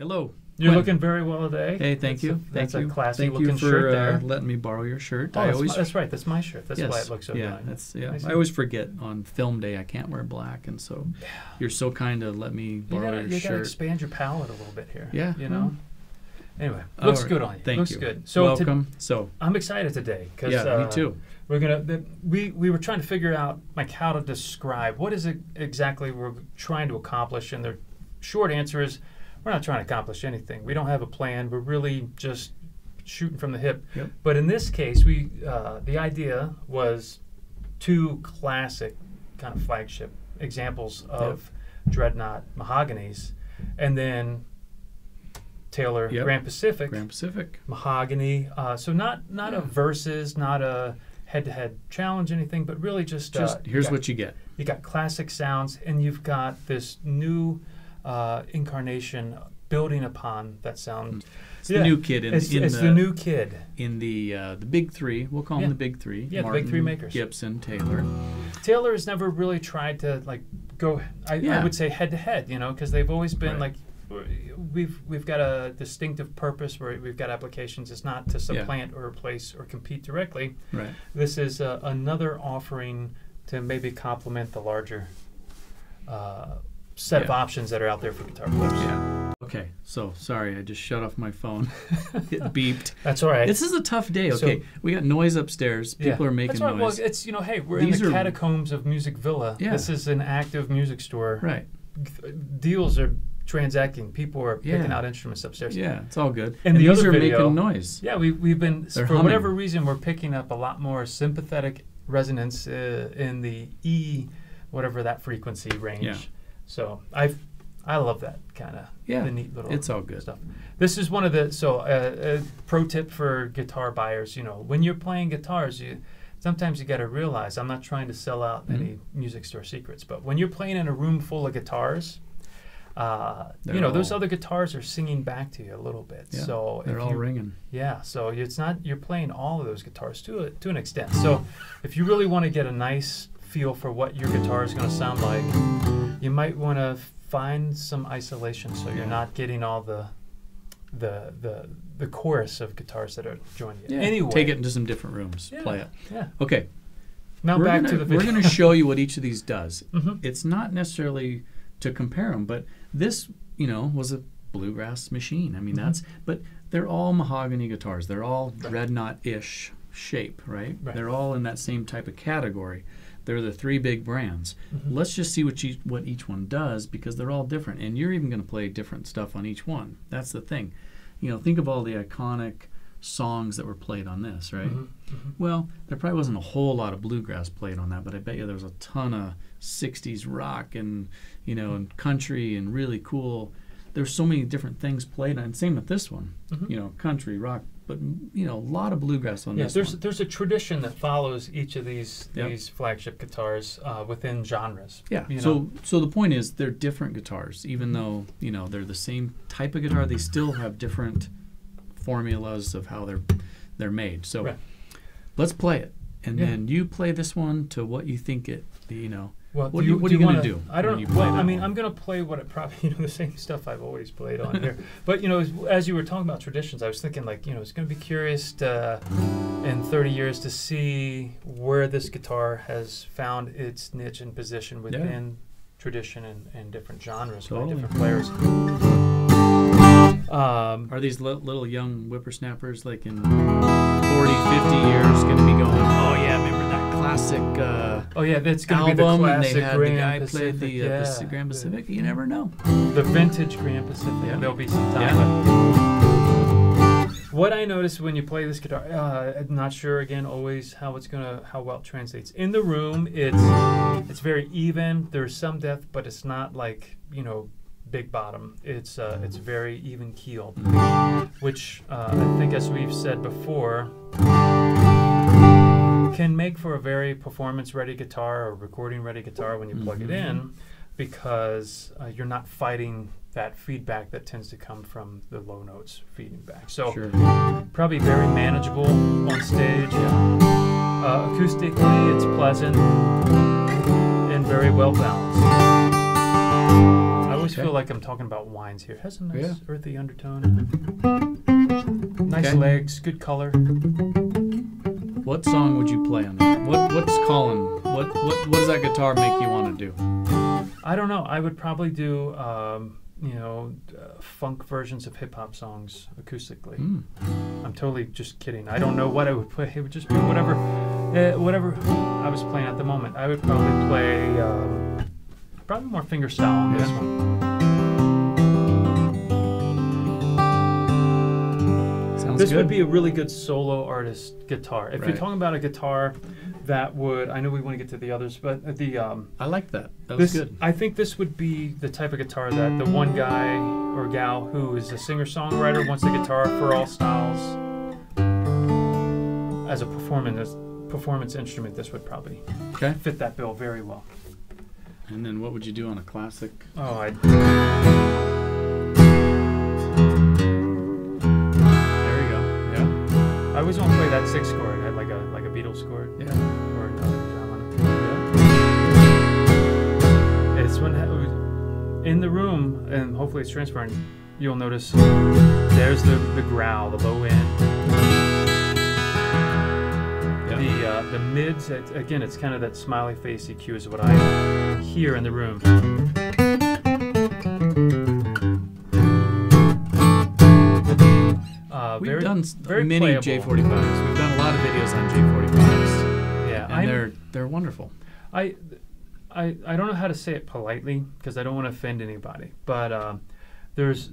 Hello. You're Quinn. looking very well today. Hey, thank That's you. A, thank that's you. a classy thank looking you for shirt there. Uh, letting me borrow your shirt. oh, I that's, always my- that's right. That's my shirt. That's yes, why it looks so yeah, that's yeah. Nice I always forget on film day I can't wear black, and so you're so kind to let me You borrow gotta, your you gotta expand your palette a little bit here. Yeah, You know. Anyway, All looks right, good on you. Thank looks you. good. So to- welcome. so I'm excited today because yeah, uh, me too. We're gonna. The, we we were trying to figure out like how to describe what is it exactly we're trying to accomplish, and the short answer is we're not trying to accomplish anything. We don't have a plan. We're really just shooting from the hip. Yep. But in this case, we uh, the idea was two classic kind of flagship examples of dreadnought mahoganies, and then Taylor Yep. Grand Pacific Grand Pacific. mahogany. Uh, so not not a versus, not a head-to-head challenge, anything, but really just, Just uh, here's you got, what you get. you got classic sounds, and you've got this new uh, incarnation building upon that sound. It's Yeah, the new kid in, it's in it's the, the, new kid. in the uh, the big three. We'll call Yeah. them the big three. Yeah, the big three makers. Gibson, Taylor. Taylor has never really tried to like go. I, I would say head-to-head, you know, because they've always been Right. like. We've we've got a distinctive purpose where we've got applications. It's not to supplant or replace or compete directly. Right. This is uh, another offering to maybe complement the larger uh, set of options that are out there for guitar players. Yeah. Okay. So sorry, I just shut off my phone. it beeped. That's all right. This is a tough day. So- Okay, we got noise upstairs. Yeah. People are making That's right. noise. Well, it's you know, hey, we're These in the are- catacombs of Music Villa. Yeah. This is an active music store. right. Deals are transacting. People are picking Yeah. out instruments upstairs. Yeah, it's all good. And the these other are video- making noise. Yeah, we, we've been, They're for humming. whatever reason, we're picking up a lot more sympathetic resonance uh, in the E, whatever that frequency range. Yeah. So I I love that kind of Yeah, the neat little It's all good. stuff. This is one of the, so uh, uh, pro tip for guitar buyers, you know, when you're playing guitars, you sometimes you got to realize, I'm not trying to sell out Mhm. any music store secrets, but when you're playing in a room full of guitars, uh, you know, those other guitars are singing back to you a little bit. Yeah, so They're all you, ringing. yeah, so it's not you're playing all of those guitars to a, to an extent. So if you really want to get a nice feel for what your guitar is going to sound like, you might want to find some isolation so you're not getting all the the the the chorus of guitars that are joining you. Yeah. Anyway, Take it into some different rooms. Yeah. Play it. Yeah. Okay. Now we're back gonna, to the video. We're going to show you what each of these does. hmm It's not necessarily to compare them, but this, you know, was a bluegrass machine. I mean, Mhm. that's, but they're all mahogany guitars. They're all dreadnought-ish shape, right? Right. They're all in that same type of category. They're the three big brands. Mhm. Let's just see what each, what each one does because they're all different, and you're even going to play different stuff on each one. That's the thing. You know, think of all the iconic songs that were played on this, right? Mhm. Mhm. Well, there probably wasn't a whole lot of bluegrass played on that, but I bet you there was a ton of '60s rock and you know and country and really cool. There's so many different things played on. Same with this one, Mhm. you know, country rock, but you know, a lot of bluegrass on Yeah, this there's one. there's a tradition that follows each of these Yep. these flagship guitars uh, within genres. Yeah. you So know. so the point is they're different guitars, even though you know they're the same type of guitar. They still have different formulas of how they're they're made. So Right. let's play it, and Yeah. then you play this one to what you think it. You know. Well, What do do you- what are you gonna wanna- do I don't. you well, I mean? I'm gonna play what it probably you know the same stuff I've always played on here. But you know, as, as you were talking about traditions, I was thinking like you know it's gonna be curious to, in 30 years to see where this guitar has found its niche and position within tradition and, and different genres by different players. Um, Are these li- little young whippersnappers like in 40, 50 years going to be going, oh yeah, remember classic uh, oh yeah, that's gonna be the album? And classic they had the Grand guy Pacific. play the uh, yeah, Grand the- Pacific. You never know. the vintage Grand Pacific. Yeah. There'll be some time. What I noticed when you play this guitar, uh, I'm not sure again always how it's gonna how well it translates in the room. It's it's very even. There's some depth, but it's not like you know big bottom. It's uh, it's very even keeled, which uh, I think as we've said before can make for a very performance ready guitar or recording ready guitar when you plug it Mhm. in because uh, you're not fighting that feedback that tends to come from the low notes feeding back. So Sure. probably very manageable on stage. Uh, acoustically, it's pleasant and very well balanced. I always always Okay. feel like I'm talking about wines here. It has a nice Yeah. earthy undertone. Nice Okay. legs, good color. What song would you play on that? What What's calling? What What What does that guitar make you want to do? I don't know. I would probably do, um, you know, uh, funk versions of hip hop songs acoustically. Hmm. I'm totally just kidding. I don't know what I would play. It would just be whatever, uh, whatever I was playing at the moment. I would probably play um, probably more fingerstyle on this one. This good. would be a really good solo artist guitar. If you're talking about a guitar that would, I know we want to get to the others, but the um, I like that. That was this, good. I think this would be the type of guitar that the one guy or gal who is a singer-songwriter wants a guitar for all styles as a performance performance instrument. This would probably Okay. fit that bill very well. And then what would you do on a classic? Oh, I I always want to play that six chord, I like a like a Beatles chord Yeah. or another John. yeah. It's when in the room, and hopefully it's transparent. You'll notice there's the the growl, the low end. Yeah. The uh, the mids, it, again, it's kind of that smiley face EQ is what I hear in the room. We've very, done very many playable. J45s. We've done a lot of videos on J45s, Yeah, and I'm- they're they're wonderful. I, I, I don't know how to say it politely because I don't want to offend anybody. But um, there's,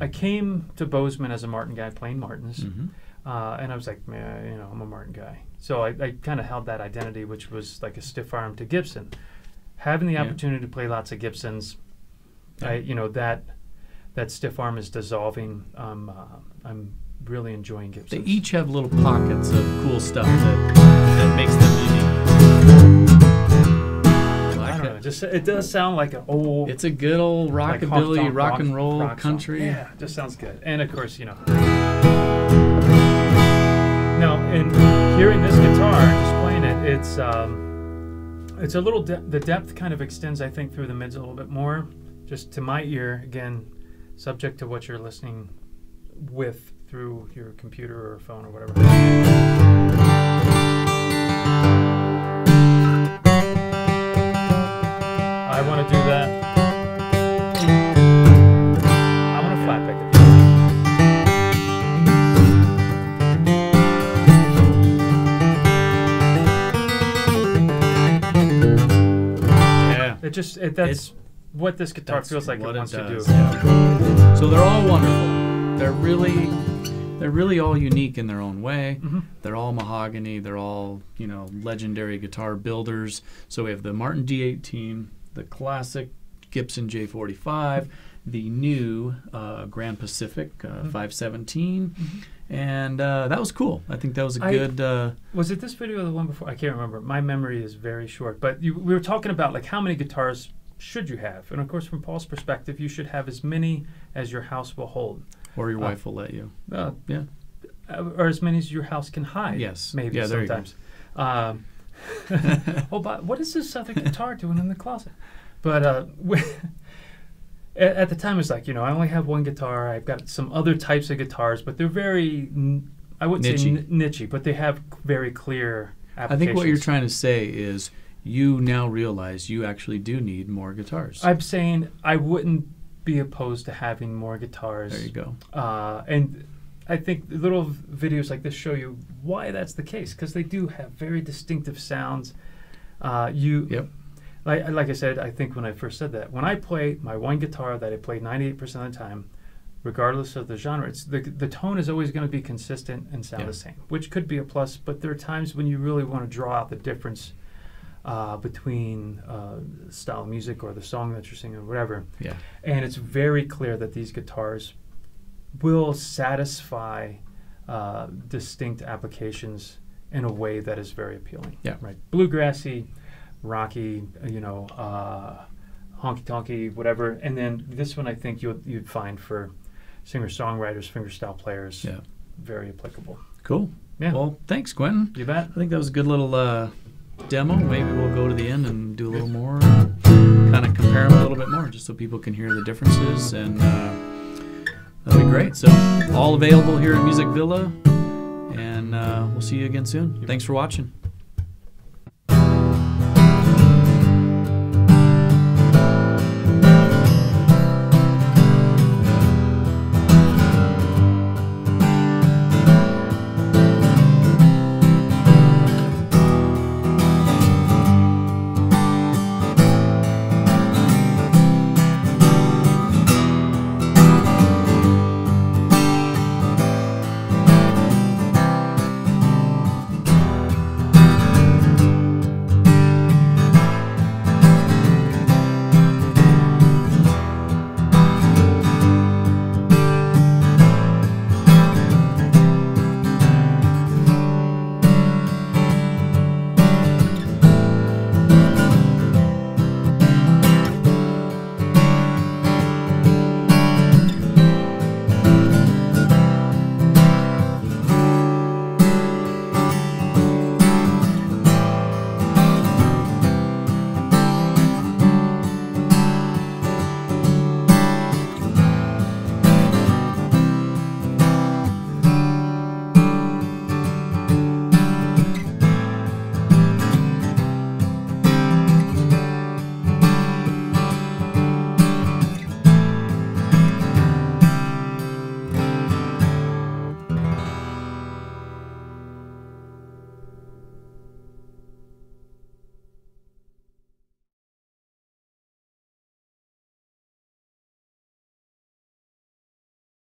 I came to Bozeman as a Martin guy playing Martins, Mhm. uh, and I was like, man, you know, I'm a Martin guy. So I, I kind of held that identity, which was like a stiff arm to Gibson. Having the Yeah. opportunity to play lots of Gibsons, I, you know, that that stiff arm is dissolving. Um, uh, I'm really enjoying They each have little pockets of cool stuff that that makes them unique. I don't know. it. Just it does sound like an old. It's a good old like rockabilly, honky-tonk rock and roll, rock song. country. Yeah, just sounds good. And of course, you know. Now, in hearing this guitar, just playing it, it's um, it's a little. De- the depth kind of extends, I think, through the mids a little bit more. Just to my ear, again, subject to what you're listening with through your computer or phone or whatever. I want to do that. I want to flat pick it. Yeah. It just it, that's what this guitar That's feels like it wants to do. yeah. So they're all wonderful. They're really, they're really all unique in their own way. Mhm. They're all mahogany. They're all you know legendary guitar builders. So we have the Martin D18, the classic Gibson J45, the new uh, Grand Pacific uh, Mhm. 517, and uh, that was cool. I think that was a I- good. Uh, Was it this video or the one before? I can't remember. My memory is very short. But you, we were talking about like how many guitars should you have, and of course, from Paul's perspective, you should have as many as your house will hold, or your Uh, wife will let you. uh, Yeah. uh, or as many as your house can hide. Yes. maybe Yeah, there you go. sometimes. Um, oh, but what is this other guitar doing in the closet? But uh, at, at the time, it's like you know, I only have one guitar. I've got some other types of guitars, but they're very, n- I wouldn't say Nichey. n- nichey, but they have very clear I think what you're trying to say is you now realize you actually do need more guitars. I'm saying I wouldn't be opposed to having more guitars. there you go. Uh, and I think little videos like this show you why that's the case because they do have very distinctive sounds. Uh, you, Yep. like like I said, I think when I first said that, when I play my one guitar that I play 98% of the time, regardless of the genre, it's the the tone is always going to be consistent and sound Yeah. the same, which could be a plus. But there are times when you really want to draw out the difference. Uh, between uh, style of music or the song that you're singing or whatever, Yeah. and it's very clear that these guitars will satisfy uh, distinct applications in a way that is very appealing. Yeah. Right. Bluegrassy, rocky, you know, uh, honky tonky, whatever. And then this one, I think you'd, you'd find for singer songwriters, fingerstyle players, Yeah. very applicable. Cool. Yeah. Well, thanks, Quinton. You bet. I think that was a good little uh, demo. Maybe we'll go to the end and do a little more. kind of compare them a little bit more, just so people can hear the differences, and uh, that'll be great. So, all available here at Music Villa, and uh, we'll see you again soon. Thanks for watching.